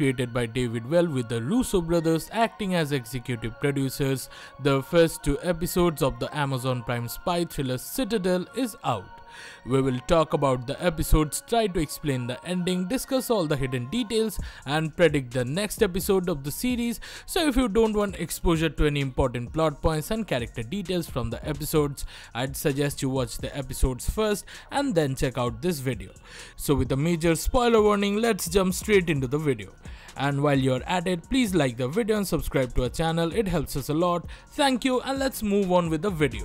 created by David Weil with the Russo brothers acting as executive producers. The first two episodes of the Amazon Prime spy thriller Citadel is out. We will talk about the episodes, try to explain the ending, discuss all the hidden details, and predict the next episode of the series. So, if you don't want exposure to any important plot points and character details from the episodes, I'd suggest you watch the episodes first and then check out this video. So, with a major spoiler warning, let's jump straight into the video. And while you're at it, please like the video and subscribe to our channel, it helps us a lot. Thank you, and let's move on with the video.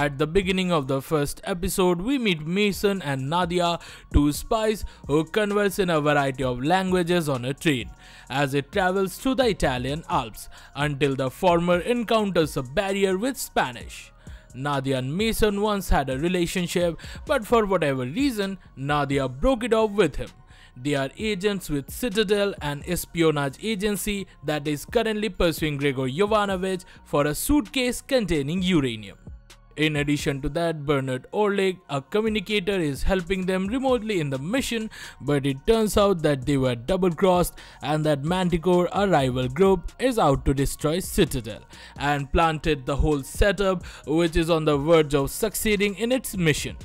At the beginning of the first episode, we meet Mason and Nadia, two spies who converse in a variety of languages on a train as it travels through the Italian Alps until the former encounters a barrier with Spanish. Nadia and Mason once had a relationship, but for whatever reason, Nadia broke it off with him. They are agents with Citadel, an espionage agency that is currently pursuing Gregor Jovanovic for a suitcase containing uranium. In addition to that, Bernard Orlick, a communicator, is helping them remotely in the mission, but it turns out that they were double crossed and that Manticore, a rival group, is out to destroy Citadel and planted the whole setup, which is on the verge of succeeding in its mission.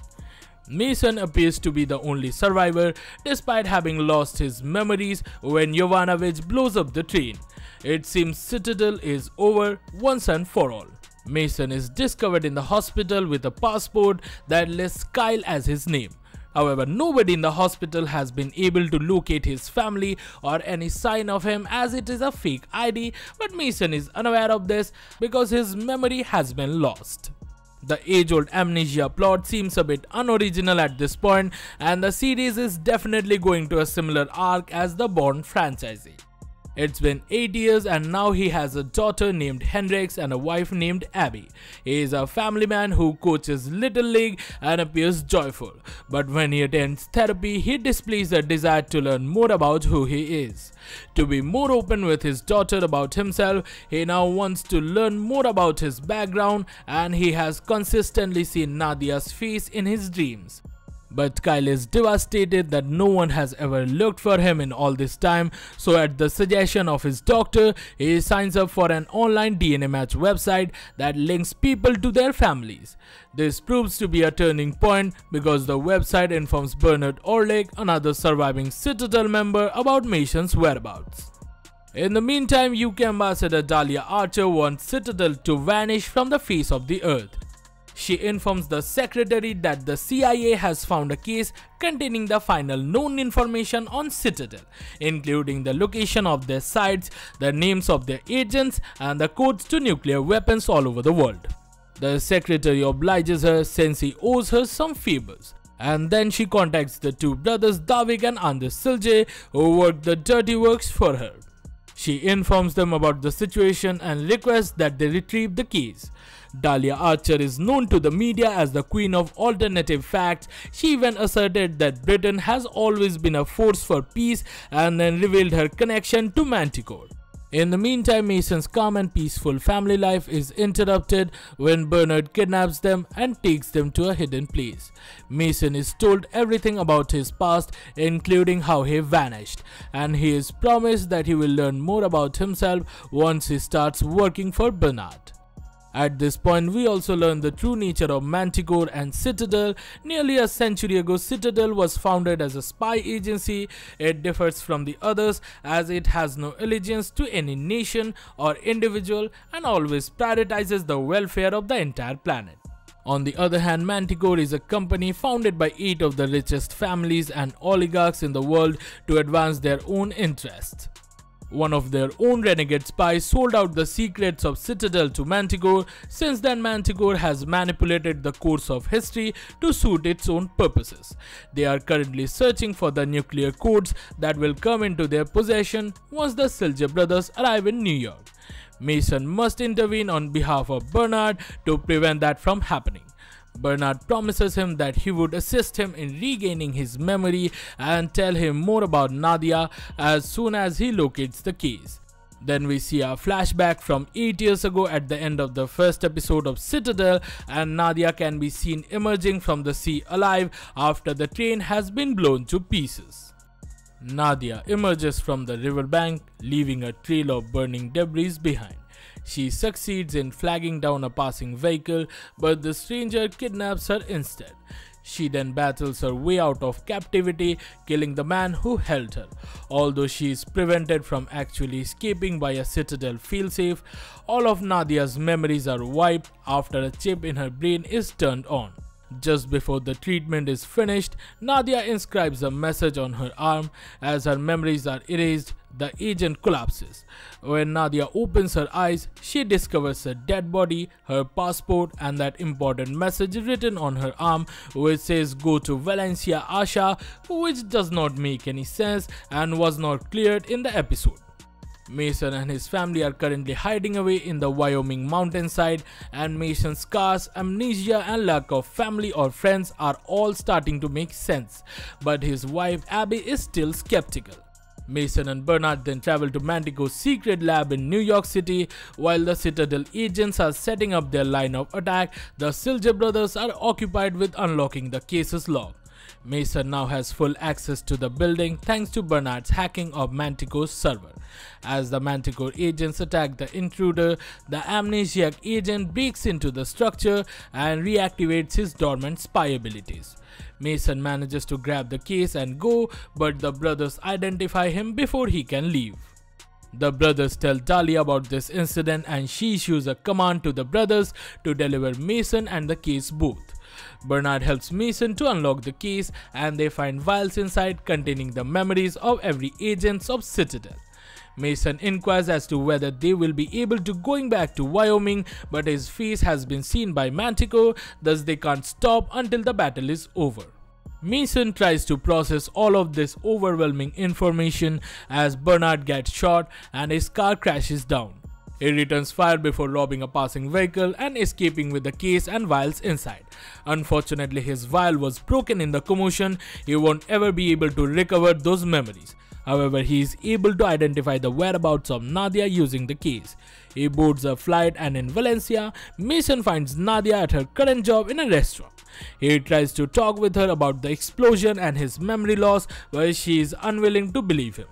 Mason appears to be the only survivor despite having lost his memories when Jovanovic blows up the train. It seems Citadel is over once and for all. Mason is discovered in the hospital with a passport that lists Kyle as his name. However, nobody in the hospital has been able to locate his family or any sign of him as it is a fake ID, but Mason is unaware of this because his memory has been lost. The age old amnesia plot seems a bit unoriginal at this point, and the series is definitely going to a similar arc as the Bourne franchise. It's been 8 years and now he has a daughter named Hendrix and a wife named Abby. He is a family man who coaches Little League and appears joyful. But when he attends therapy, he displays a desire to learn more about who he is. To be more open with his daughter about himself, he now wants to learn more about his background and he has consistently seen Nadia's face in his dreams. But Kyle is devastated that no one has ever looked for him in all this time, so at the suggestion of his doctor, he signs up for an online DNA match website that links people to their families. This proves to be a turning point because the website informs Bernard Orlick, another surviving Citadel member, about Mason's whereabouts. In the meantime, UK Ambassador Dahlia Archer wants Citadel to vanish from the face of the earth. She informs the secretary that the CIA has found a case containing the final known information on Citadel, including the location of their sites, the names of their agents, and the codes to nuclear weapons all over the world. The secretary obliges her since he owes her some favors. And then she contacts the two brothers Davik and Anders Silje who work the dirty works for her. She informs them about the situation and requests that they retrieve the keys. Dahlia Archer is known to the media as the queen of alternative facts. She even asserted that Britain has always been a force for peace and then revealed her connection to Manticore. In the meantime, Mason's calm and peaceful family life is interrupted when Bernard kidnaps them and takes them to a hidden place. Mason is told everything about his past, including how he vanished, and he is promised that he will learn more about himself once he starts working for Bernard. At this point, we also learn the true nature of Manticore and Citadel. Nearly a century ago, Citadel was founded as a spy agency. It differs from the others as it has no allegiance to any nation or individual and always prioritizes the welfare of the entire planet. On the other hand, Manticore is a company founded by 8 of the richest families and oligarchs in the world to advance their own interests. One of their own renegade spies sold out the secrets of Citadel to Manticore. Since then, Manticore has manipulated the course of history to suit its own purposes. They are currently searching for the nuclear codes that will come into their possession once the Silje brothers arrive in New York. Mason must intervene on behalf of Bernard to prevent that from happening. Bernard promises him that he would assist him in regaining his memory and tell him more about Nadia as soon as he locates the keys. Then we see a flashback from 8 years ago at the end of the first episode of Citadel and Nadia can be seen emerging from the sea alive after the train has been blown to pieces. Nadia emerges from the riverbank, leaving a trail of burning debris behind. She succeeds in flagging down a passing vehicle, but the stranger kidnaps her instead. She then battles her way out of captivity, killing the man who held her. Although she is prevented from actually escaping by a citadel failsafe, all of Nadia's memories are wiped after a chip in her brain is turned on. Just before the treatment is finished, Nadia inscribes a message on her arm. As her memories are erased, the agent collapses. When Nadia opens her eyes, she discovers a dead body, her passport, and that important message written on her arm which says go to Valencia Asha, which does not make any sense and was not cleared in the episode. Mason and his family are currently hiding away in the Wyoming mountainside, and Mason's scars, amnesia, and lack of family or friends are all starting to make sense. But his wife Abby is still skeptical. Mason and Bernard then travel to Manticore's secret lab in New York City. While the Citadel agents are setting up their line of attack, the Silje brothers are occupied with unlocking the case's log. Mason now has full access to the building thanks to Bernard's hacking of Manticore's server. As the Manticore agents attack the intruder, the amnesiac agent breaks into the structure and reactivates his dormant spy abilities. Mason manages to grab the case and go, but the brothers identify him before he can leave. The brothers tell Dahlia about this incident and she issues a command to the brothers to deliver Mason and the case both. Bernard helps Mason to unlock the case and they find vials inside containing the memories of every agent of Citadel. Mason inquires as to whether they will be able to going back to Wyoming but his face has been seen by Manticore thus they can't stop until the battle is over. Mason tries to process all of this overwhelming information as Bernard gets shot and his car crashes down. He returns fire before robbing a passing vehicle and escaping with the case and vials inside. Unfortunately, his vial was broken in the commotion. He won't ever be able to recover those memories. However, he is able to identify the whereabouts of Nadia using the case. He boards a flight and in Valencia, Mason finds Nadia at her current job in a restaurant. He tries to talk with her about the explosion and his memory loss, but she is unwilling to believe him.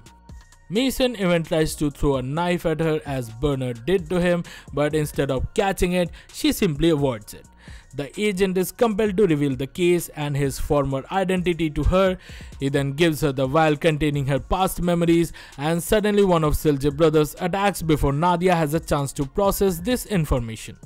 Mason even tries to throw a knife at her as Bernard did to him, but instead of catching it, she simply avoids it. The agent is compelled to reveal the case and his former identity to her. He then gives her the vial containing her past memories and suddenly one of Silje brothers attacks before Nadia has a chance to process this information.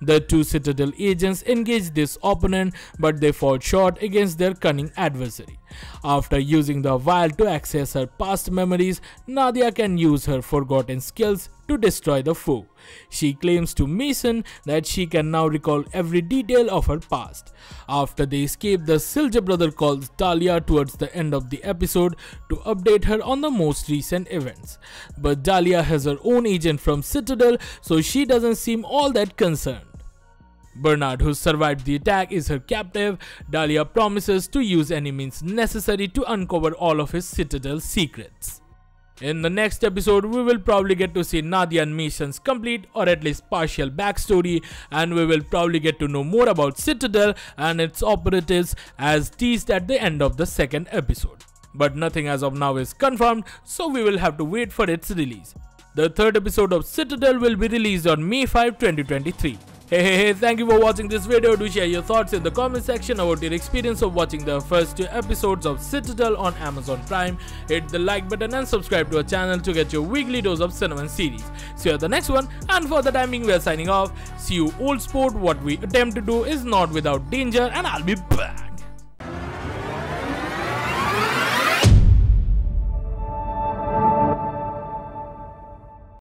The two Citadel agents engage this opponent but they fall short against their cunning adversary. After using the vial to access her past memories, Nadia can use her forgotten skills to destroy the foe. She claims to Mason that she can now recall every detail of her past. After they escape, the Silje brother calls Dahlia towards the end of the episode to update her on the most recent events. But Dahlia has her own agent from Citadel, so she doesn't seem all that concerned. Bernard, who survived the attack, is her captive. Dahlia promises to use any means necessary to uncover all of his Citadel secrets. In the next episode, we will probably get to see Nadia and Mason's complete or at least partial backstory, and we will probably get to know more about Citadel and its operatives as teased at the end of the second episode. But nothing as of now is confirmed, so we will have to wait for its release. The third episode of Citadel will be released on May 5, 2023. Hey hey hey, thank you for watching this video. Do share your thoughts in the comment section about your experience of watching the first two episodes of Citadel on Amazon Prime. Hit the like button and subscribe to our channel to get your weekly dose of cinema series. See you at the next one and for the timing we are signing off. See you old sport. What we attempt to do is not without danger and I'll be back.